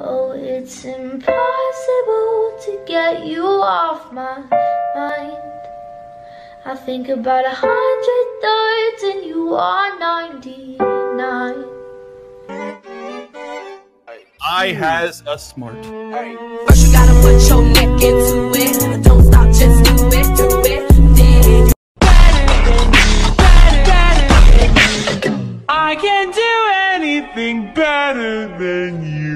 Oh, it's impossible to get you off my mind. I think about a hundred thoughts and you are 99. I has a smart. First you gotta put your neck into it. Don't it. I can do anything better than you.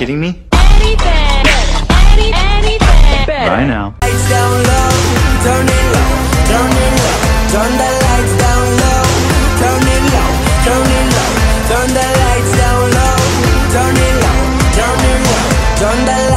kidding me? Bye now. Turn the lights down low, turn it low, turn the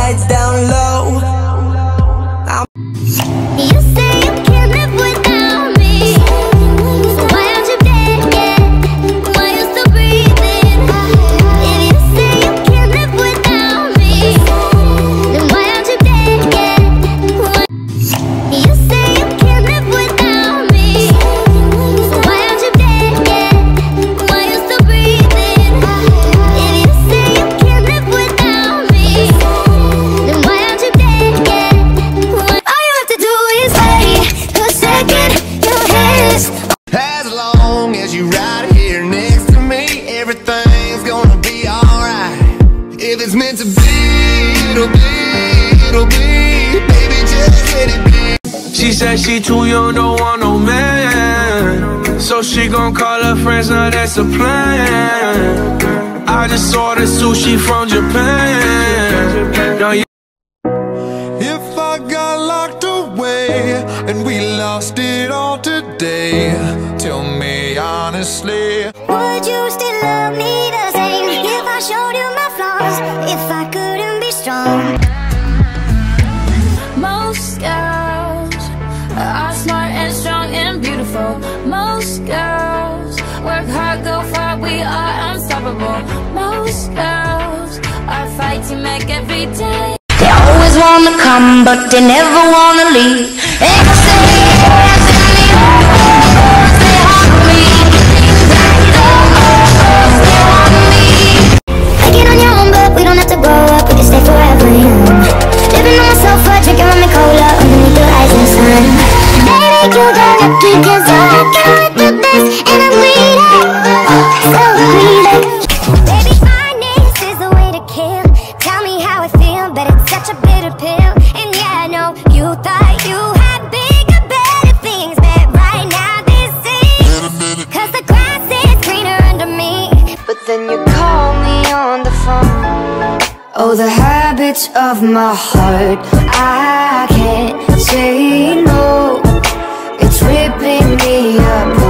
said she too young, don't want no man. So she gon' call her friends, now that's a plan. I just ordered sushi from Japan. Now. If I got locked away and we lost it all today, tell me honestly, would you still love me the same if I showed you my flaws? If I couldn't be strong. ourselves Our fight to make every day. They always wanna come but they never wanna leave. touch of my heart. I can't say no. It's ripping me up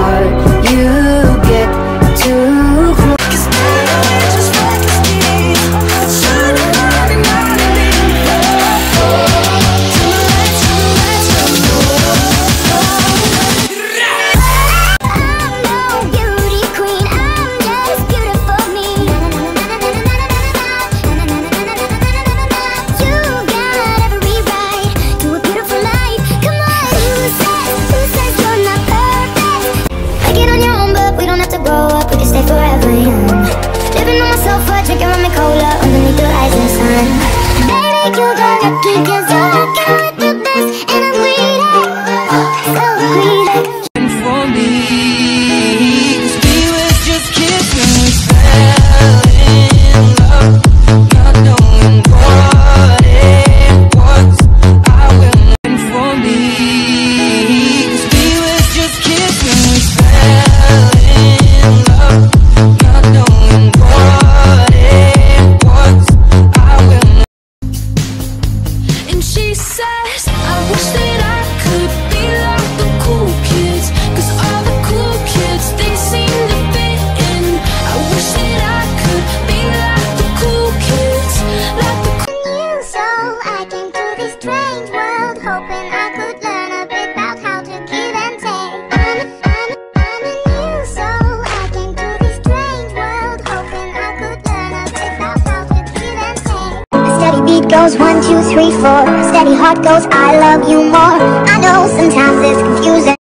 goes one, two, three, four. Steady heart goes I love you more. I know sometimes it's confusing.